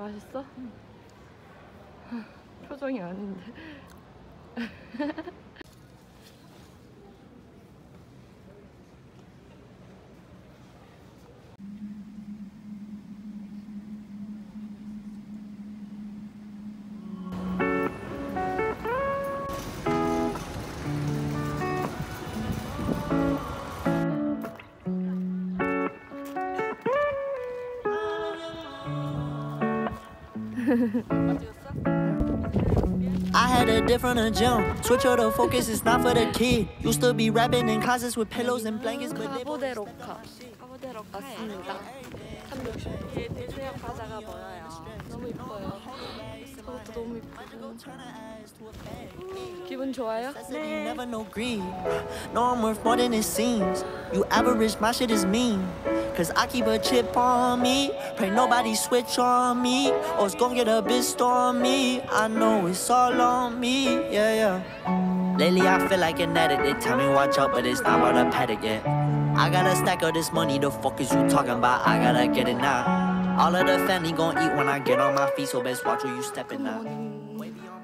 맛있어? 표정이 아닌데. I had a different agenda. Switch out the focus, it's not for the kid. Used to be rapping in closets with pillows and blankets, but they 카보데로카 카보데로 맞습니다. 360도. 뒤에 대수역 과자가 보여요. 너무 이뻐요. 저것도 너무 이쁘고. 기분 좋아요? said you never know greed. No, I'm worth more than it seems. You average, my shit is mean. Cause I keep a chip on me. Pray nobody switch on me. Or it's gonna get a bit stormy. I know it's all on me, yeah, yeah. Lately, I feel like an addict. They tell me watch out, but it's not about a paddock yet. I gotta stack all this money. The fuck is you talking about? I gotta get it now. All of the family gon' eat when I get on my feet, so best watch where you stepping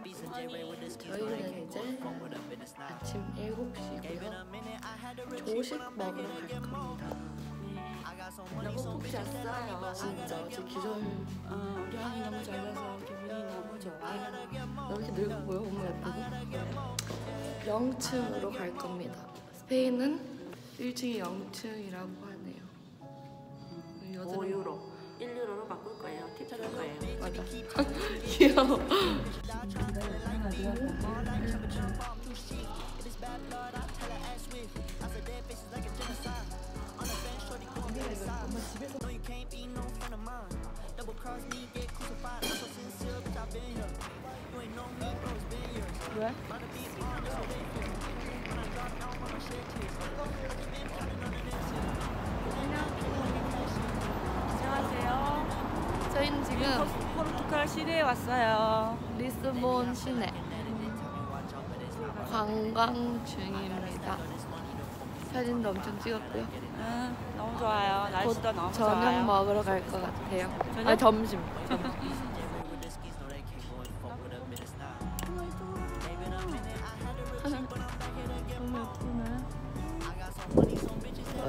beats and with this with a business now. 아침 7시고요. 조식 먹으러 갈 겁니다. 너무 푹 잤어요. 진짜 어제 기절 어, 우리 아이 너무 잘 자서 기분이 너무 좋아요. 너 이렇게 늙어 보여? 너무 예쁘고. 0층으로 갈 겁니다. 스페인은 1층이 0층이라고 하네요. 여자는 5유로. 1유로로 바꿀 거예요. 팁줄 거예요. 맞아. 귀여워. 왜? 저희는 지금 포르투갈 시내에 왔어요. 리스본 시내 관광 중입니다. 사진도 엄청 찍었고요. 응, 너무 좋아요. 날씨도 너무 저녁 좋아요. 먹으러 갈 것 같아요. 저녁? 아니 점심.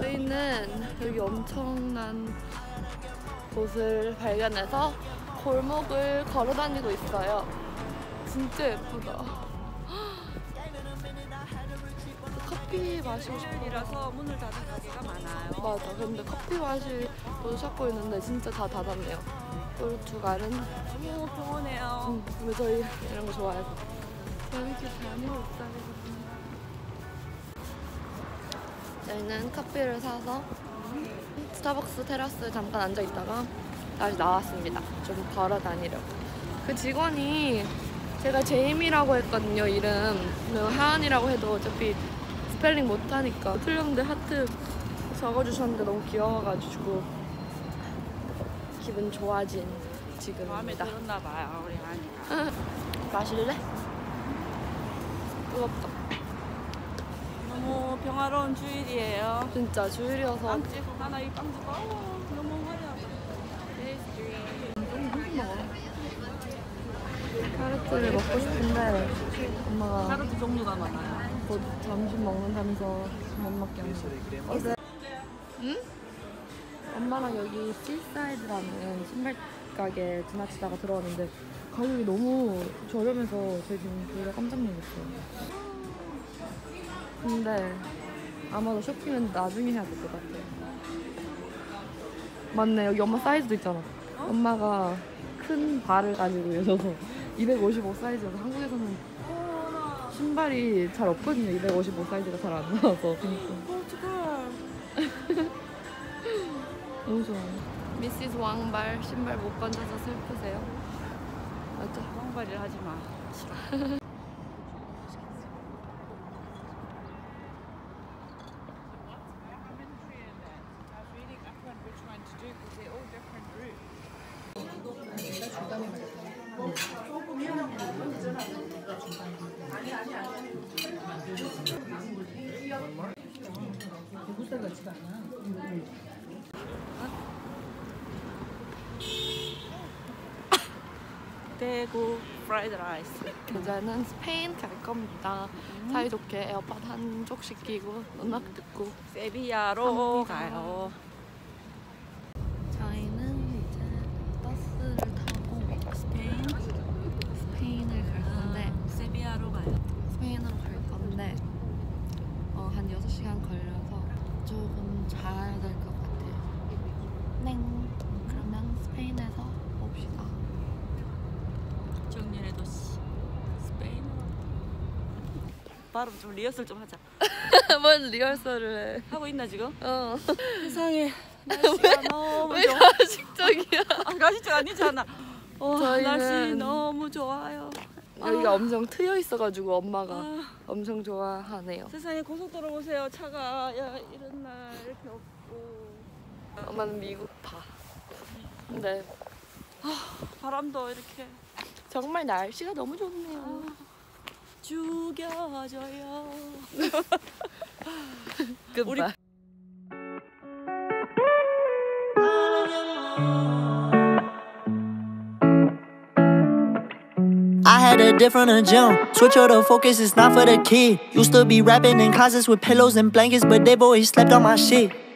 저희는 여기 엄청난 곳을 발견해서 골목을 걸어 다니고 있어요. 진짜 예쁘다. 커피 마시고 싶어. 일요일이라서 문을 닫은 가게가 많아요. 맞아. 근데 커피 마실 곳을 찾고 있는데 진짜 다 닫았네요. 포르투갈은 너무 평온해요. 음, 근데 저희 이런 거 좋아해서 이렇게 잠이 없다거든요. 저희는 커피를 사서 스타벅스 테라스에 잠깐 앉아 있다가 다시 나왔습니다. 좀 걸어 다니려고. 그 직원이 제가 제인이라고 했거든요, 이름. 근데 하은이라고 해도 어차피 스펠링 못하니까 틀렸는데 하트 적어주셨는데 너무 귀여워가지고 기분 좋아진 마음에 지금입니다. 들었나 봐요, 우리 아니가. 마실래? 뜨겁다. 평화로운 주일이에요. 진짜 주일이어서 빵집 하나 이 빵집 어, 너무 화려하다. 카르트를 먹고 싶은데 엄마가 카르트 종류가 많아요. 곧 점심 먹는다면서 못 먹게 하는 어제 응? 엄마랑 여기 실사이드라는 신발 가게 지나치다가 들어왔는데 가격이 너무 저렴해서 저희 지금 둘다 깜짝 놀랐어요. 근데 아마도 쇼핑은 나중에 해야 될 것 같아요. 맞네 여기 엄마 사이즈도 있잖아. 엄마가 큰 발을 가지고 계셔서 255 사이즈여서 한국에서는 신발이 잘 없거든요. 255 사이즈가 잘 안 나와서. 그러니까. 포르투갈. 너무 좋아요. 미시스 왕발 신발 못 건져서 슬프세요? 맞죠? 왕발을 하지 마. 대구 fried rice 이제는 스페인 갈 겁니다. 음. 사이좋게 에어팟 한쪽씩 끼고 음악 듣고 세비야로 갑니다. 가요. 어, 한 6시간 걸려서 조금 자야 될 것 같아요. 넹. 그러면 스페인에서 봅시다. 정년의 도시. 스페인. 바로 좀 리허설 좀 하자. 뭔 리허설을 해. 하고 있나 지금? 어. 세상에 날씨가 너무 왜 좋아. 가식적이야? 아, 가시적 아니잖아. 와, 저희는- 날씨 너무 좋아요. 여기가 엄청 트여 있어가지고 엄마가 아, 엄청 좋아하네요. 세상에 고속도로 보세요. 차가 야, 이런 날 이렇게 없고 엄마는 미국 파. 근데 바람도 이렇게 정말 날씨가 너무 좋네요. 죽여줘요. 우리- 끝발. I had a different agenda. Switch up the focus, it's not for the kid. Used to be rapping in closets with pillows and blankets, but they've always slept on my shit.